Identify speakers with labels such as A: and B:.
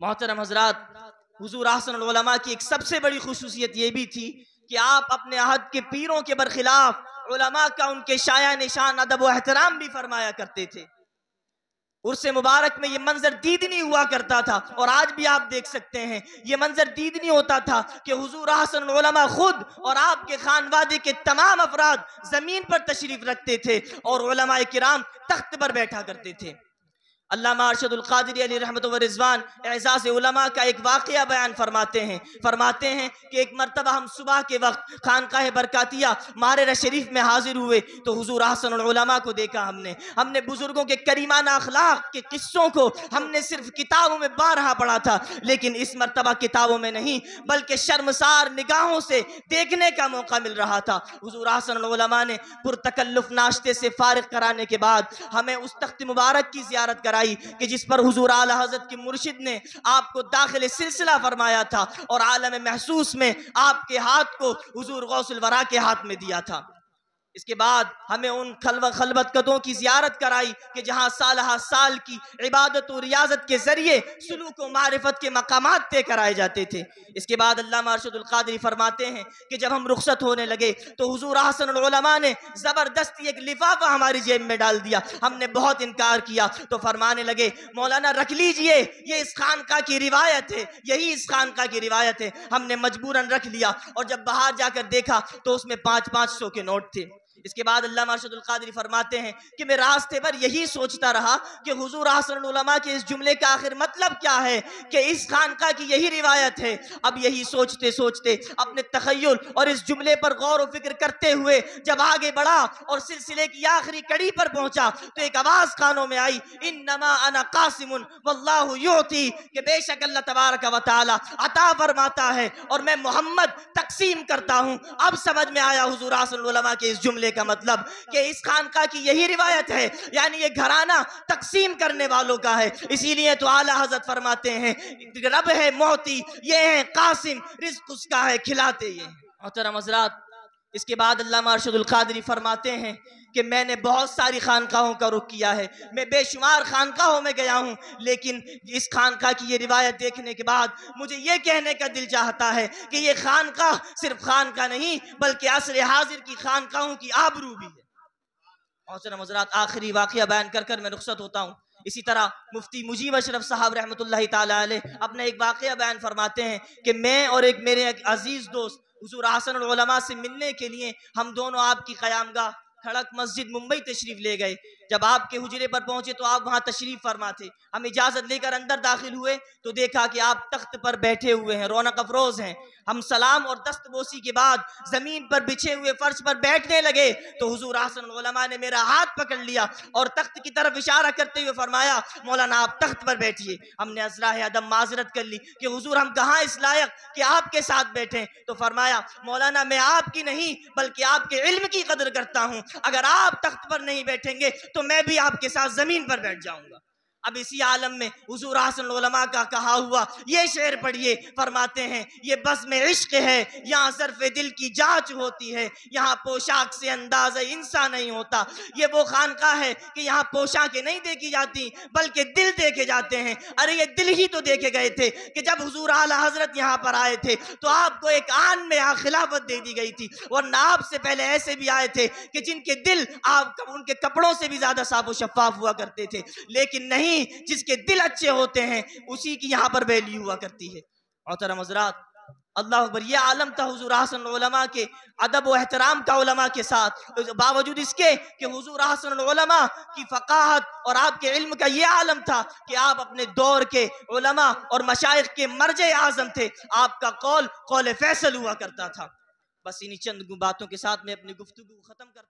A: मोहतरम हजरात, हुजूर आसनमा की एक सबसे बड़ी खसूसियत ये भी थी कि आप अपने अहद के पीरों के बरखिलाफ का उनके शाया निशान अदब व एहतराम भी फरमाया करते थे। उर्स मुबारक में ये मंजर दीदनी हुआ करता था और आज भी आप देख सकते हैं, ये मंजर दीदनी होता था कि हुजूर हसन खुद और आपके खानवादे के तमाम अफराद ज़मीन पर तशरीफ़ रखते थे और किराम तख्त पर बैठा करते थे। अल्लामा अरशदुल्क़ादरी अली रहमत रिजवान, एजाज उलमा का एक वाक़ बयान फरमाते हैं। फरमाते हैं कि एक मरतबा हम सुबह के वक्त खानकाह बरकातिया मार शरीफ में हाजिर हुए तो हजूर हसन को देखा हमने। हमने बुज़ुर्गों के करीमाना अखलाक के किस्सों को हमने सिर्फ़ किताबों में बारहा पढ़ा था, लेकिन इस मरतबा किताबों में नहीं, बल्कि शर्मसार निगाहों से देखने का मौका मिल रहा था। हजूर हसन ने पुरतकल्लुफ़ नाश्ते से फारग कराने के बाद हमें उस तख्त मुबारक की जियारत करा फरमाई कि जिस पर हुजूर आला हज़रत की मुर्शिद ने आपको दाखिल सिलसिला फरमाया था और आलम महसूस में आपके हाथ को हुजूर गौसल वरा के हाथ में दिया था। इसके बाद हमें उन खलव खलबत कदों की जियारत कराई कि जहाँ साल साल की इबादत और रियाजत के ज़रिए सलूक व मारिफत के मकाम तय कराए जाते थे। इसके बाद अल्लाह अरशदुल्कादरी फरमाते हैं कि जब हम रुखसत होने लगे तो हुजूर हसन ने ज़बरदस्ती एक लिफाफा हमारी जेब में डाल दिया। हमने बहुत इनकार किया तो फरमाने लगे, मौलाना रख लीजिए, ये इस खानका की रिवायत है, यही इस खानका की रिवायत है। हमने मजबूरन रख लिया और जब बाहर जाकर देखा तो उसमें पाँच पाँच सौ के नोट थे। इसके बाद अल्लाह मार्शदुल कादरी फरमाते हैं कि मैं रास्ते पर यही सोचता रहा कि हुजूर हसनुलमा के इस जुमले का आखिर मतलब क्या है कि इस खानका की यही रिवायत है। अब यही सोचते सोचते अपने तखयल और इस जुमले पर गौर फ़िक्र करते हुए जब आगे बढ़ा और सिलसिले की आखिरी कड़ी पर पहुँचा तो एक आवाज़ कानों में आई इन नमा अना कासिमुन, वल्लाहु युती। कि बेशक अल्लाह तबारक व तआला अता फरमाता है और मैं मोहम्मद तकसीम करता हूँ। अब समझ में आया हुजूर हसनुलमा के इस जुमले का मतलब कि इस खानका की यही रिवायत है, यानी ये घराना तकसीम करने वालों का है। इसीलिए तो आला हज़रत फरमाते हैं, रब है मोती, ये है कासिम रिस्क उसका है, खिलाते ये मोहतरम हजरात इसके बाद अल्लाह अरशदुल कादरी फरमाते हैं कि मैंने बहुत सारी खानकाहों का रुख किया है। मैं बेशुमार खानकाहों में गया हूँ, लेकिन इस खानका की ये रिवायत देखने के बाद मुझे ये कहने का दिल चाहता है कि ये खानका सिर्फ़ खानका नहीं, बल्कि असर हाजिर की खानकाहों की आबरू भी है। हौसला मजरात आखिरी वाक़ बयान कर कर मैं रुख्सत होता हूँ। इसी तरह मुफ्ती मुजीब अशरफ साहब रहमत अपना एक वाक़ बयान फरमाते हैं कि मैं और एक मेरे एक अज़ीज़ दोस्त हजूर हसन से मिलने के लिए हम दोनों आपकी क्यामगा खड़क मस्जिद मुंबई तशरीफ़ ले गए। जब आपके हुजरे पर पहुँचे तो आप वहाँ तशरीफ़ फरमा थे। हम इजाज़त लेकर अंदर दाखिल हुए तो देखा कि आप तख्त पर बैठे हुए हैं, रौनक अफरोज हैं। हम सलाम और दस्तबोसी के बाद ज़मीन पर बिछे हुए फर्श पर बैठने लगे तो हुजूर हसन ने मेरा हाथ पकड़ लिया और तख्त की तरफ़ इशारा करते हुए फरमाया, मौलाना, आप तख्त पर बैठिए। हमने अजरा अदम माजरत कर ली कि, हुजूर, हम कहाँ इस लायक कि आपके साथ बैठे? तो फरमाया, मौलाना, मैं आपकी नहीं, बल्कि आपके इल्म की कदर करता हूँ। अगर आप तख्त पर नहीं बैठेंगे तो मैं भी आपके साथ ज़मीन पर बैठ जाऊँगा। अब इसी आलम में हजूर हसनमा का कहा हुआ, ये शेर पढ़िए, फरमाते हैं, ये बस में इश्क है, यहाँ सरफ दिल की जाँच होती है, यहाँ पोशाक से अंदाज इंसान नहीं होता। ये वो खानका है कि यहाँ पोशाकें नहीं देखी जाती, बल्कि दिल देखे जाते हैं। अरे, ये दिल ही तो देखे गए थे कि जब हजूर आला हज़रत यहाँ पर आए थे तो आपको एक आन में यहाँ खिलाफत दे दी गई थी और नाब से पहले ऐसे भी आए थे कि जिनके दिल आप उनके कपड़ों से भी ज़्यादा साफ़ शफाफ हुआ करते थे। लेकिन नहीं नहीं जिसके दिल अच्छे होते हैं, उसी की यहाँ पर वैल्यू हुआ करती है। मोहतरम हजरात, अल्लाह अकबर, ये आलम था हुजूर हसन के, अदब व एहतराम का के साथ। बावजूद इसके कि हुजूर हसन की फ़काहत और आपके इल्म का ये आलम था कि आप अपने दौर के उलमा और मशाइ के मर्ज आज़म थे, आपका कौल कौल फैसल हुआ करता था। बस इन्हीं चंद बातों के साथ मैं अपनी गुफ्तु ख़त्म करता